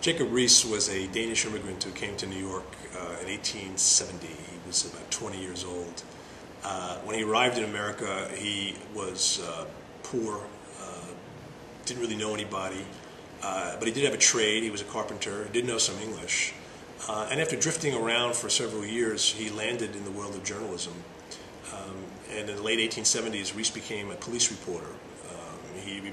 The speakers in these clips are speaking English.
Jacob Riis was a Danish immigrant who came to New York uh, in 1870. He was about 20 years old. Uh, when he arrived in America, he was uh, poor, uh, didn't really know anybody, uh, but he did have a trade. He was a carpenter, he did know some English. Uh, and after drifting around for several years, he landed in the world of journalism. Um, and in the late 1870s, Riis became a police reporter.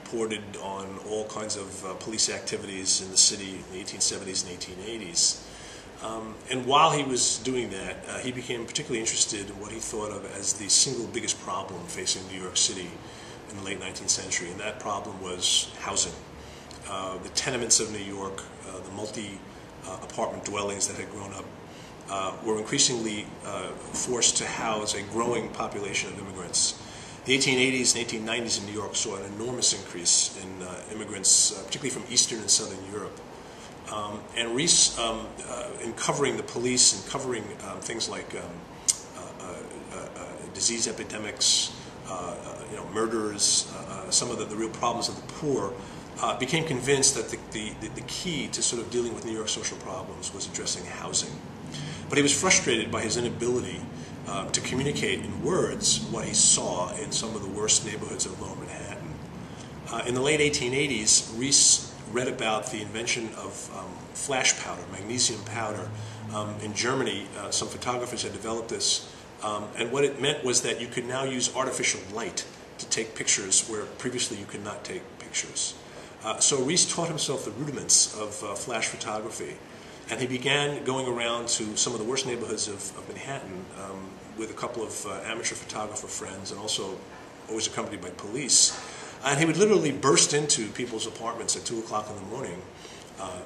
Reported on all kinds of uh, police activities in the city in the 1870s and 1880s. Um, and while he was doing that, uh, he became particularly interested in what he thought of as the single biggest problem facing New York City in the late 19th century, and that problem was housing. Uh, the tenements of New York, uh, the multi-apartment uh, dwellings that had grown up, uh, were increasingly forced to house a growing population of immigrants. The 1880s and 1890s in New York saw an enormous increase in uh, immigrants, uh, particularly from Eastern and Southern Europe. Um, and Riis, um, uh, in covering the police and covering um, things like um, uh, uh, uh, disease epidemics, you know, murders, some of the, the, real problems of the poor, became convinced that the, the, the key to sort of dealing with New York social problems was addressing housing. But he was frustrated by his inability uh, to communicate in words what he saw in some of the worst neighborhoods of lower Manhattan. Uh, in the late 1880s, Riis read about the invention of um, flash powder, magnesium powder. Um, in Germany, uh, some photographers had developed this, um, and what it meant was that you could now use artificial light to take pictures where previously you could not take pictures. Uh, so Riis taught himself the rudiments of uh, flash photography. And he began going around to some of the worst neighborhoods of, of Manhattan um, with a couple of uh, amateur photographer friends and also always accompanied by police. And he would literally burst into people's apartments at 2 o'clock in the morning, uh,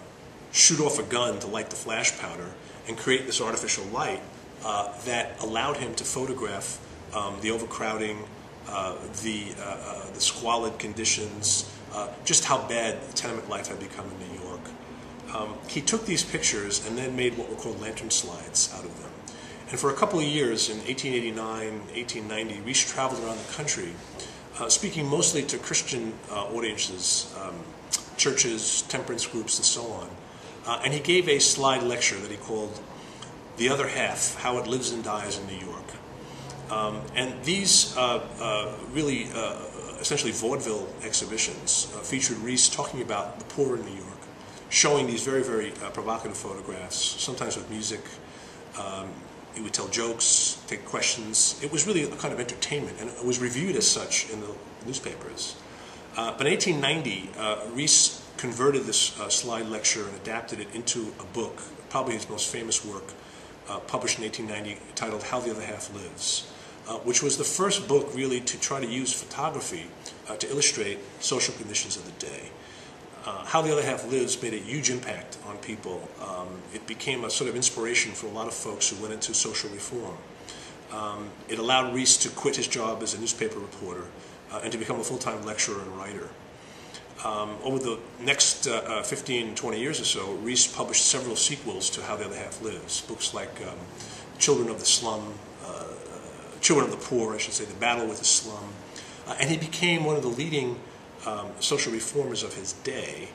shoot off a gun to light the flash powder, and create this artificial light uh, that allowed him to photograph um, the overcrowding, uh, the, uh, uh, the squalid conditions, just how bad tenement life had become in New York. Um, he took these pictures and then made what were called lantern slides out of them. And for a couple of years, in 1889, 1890, Riis traveled around the country, uh, speaking mostly to Christian uh, audiences, um, churches, temperance groups, and so on. Uh, and he gave a slide lecture that he called The Other Half, How It Lives and Dies in New York. Um, and these uh, uh, really uh, essentially vaudeville exhibitions featured Riis talking about the poor in New York showing these very, very uh, provocative photographs, sometimes with music. Um, he would tell jokes, take questions. It was really a kind of entertainment, and it was reviewed as such in the newspapers. Uh, but in 1890, uh, Riis converted this uh, slide lecture and adapted it into a book, probably his most famous work, uh, published in 1890, titled How the Other Half Lives, uh, which was the first book really to try to use photography uh, to illustrate social conditions of the day uh, How the Other Half Lives made a huge impact on people. Um, it became a sort of inspiration for a lot of folks who went into social reform. Um, it allowed Riis to quit his job as a newspaper reporter uh, and to become a full-time lecturer and writer. Um, over the next uh, uh 15, 20 years or so, Riis published several sequels to How the Other Half Lives, books like um, Children of the Slum, uh, uh, Children of the Poor, I should say, The Battle with the Slum, and he became one of the leading um, social reformers of his day,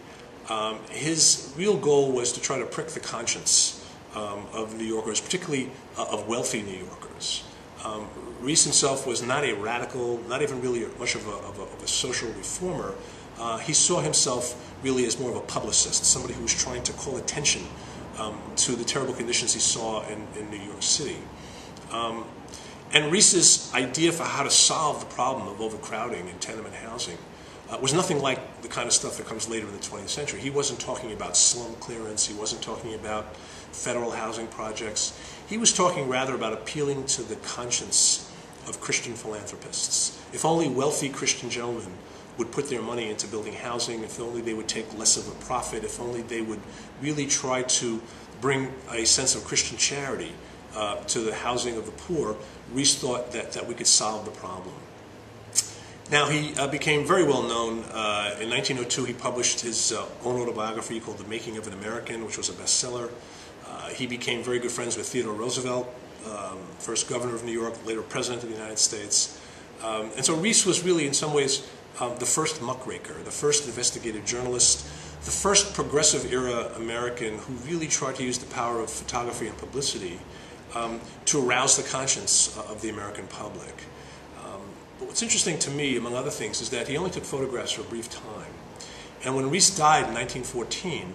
um, his real goal was to try to prick the conscience um, of New Yorkers, particularly uh, of wealthy New Yorkers. Um, Riis himself was not a radical, not even really much of a, of a, of a social reformer. Uh, he saw himself really as more of a publicist, somebody who was trying to call attention um, to the terrible conditions he saw in, in New York City. Um, and Riis's idea for how to solve the problem of overcrowding in tenement housing uh, was nothing like the kind of stuff that comes later in the 20th century. He wasn't talking about slum clearance. He wasn't talking about federal housing projects. He was talking rather about appealing to the conscience of Christian philanthropists. If only wealthy Christian gentlemen would put their money into building housing, if only they would take less of a profit, if only they would really try to bring a sense of Christian charity uh, to the housing of the poor, Riis thought that, that we could solve the problem. Now, he uh, became very well known. Uh, in 1902, he published his uh, own autobiography called The Making of an American, which was a bestseller. Uh, he became very good friends with Theodore Roosevelt, um, first governor of New York, later president of the United States. Um, and so Riis was really, in some ways, um, the first muckraker, the first investigative journalist, the first progressive era American who really tried to use the power of photography and publicity um, to arouse the conscience of the American public. But what's interesting to me, among other things, is that he only took photographs for a brief time. And when Riis died in 1914,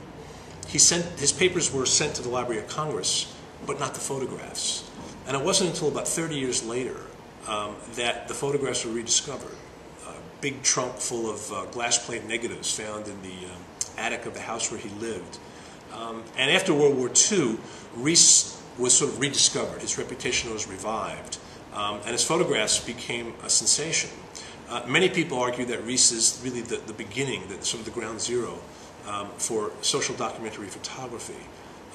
he sent, his papers were sent to the Library of Congress, but not the photographs. And it wasn't until about 30 years later um, that the photographs were rediscovered. A big trunk full of uh, glass plate negatives found in the um, attic of the house where he lived. Um, and after World War II, Riis was sort of rediscovered. His reputation was revived. Um, and his photographs became a sensation. Uh, many people argue that Riis is really the, the beginning, the, sort of the ground zero um, for social documentary photography.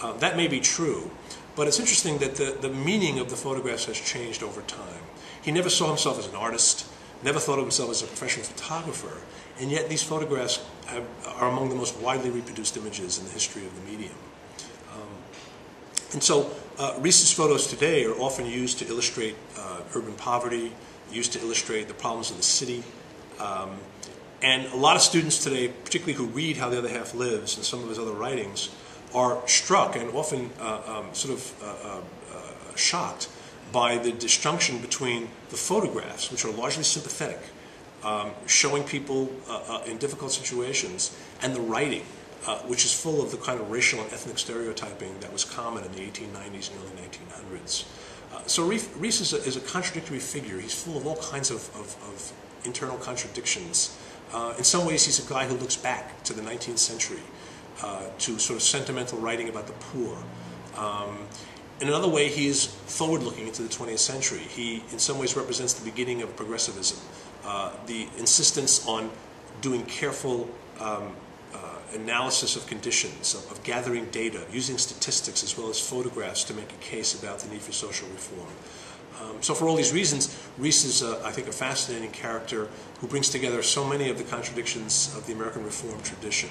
Uh, that may be true, but it's interesting that the, the meaning of the photographs has changed over time. He never saw himself as an artist, never thought of himself as a professional photographer, and yet these photographs have, are among the most widely reproduced images in the history of the medium. Um, and so uh, Riis's photos today are often used to illustrate uh, urban poverty, used to illustrate the problems of the city. Um, and a lot of students today, particularly who read How the Other Half Lives and some of his other writings, are struck and often uh, um, sort of uh, uh, uh, shocked by the disjunction between the photographs, which are largely sympathetic, um, showing people in difficult situations, and the writing, which is full of the kind of racial and ethnic stereotyping that was common in the 1890s and early 1900s. so Riis is a, is a, contradictory figure. He's full of all kinds of, of, of internal contradictions. Uh, in some ways, he's a guy who looks back to the 19th century, uh, to sort of sentimental writing about the poor. Um, in another way, he is forward-looking into the 20th century. He, in some ways, represents the beginning of progressivism, uh, the insistence on doing careful um, uh, analysis of conditions, of, of, gathering data, using statistics as well as photographs to make a case about the need for social reform. Um, so for all these reasons, Riis is, uh, I think, a fascinating character who brings together so many of the contradictions of the American Reform tradition.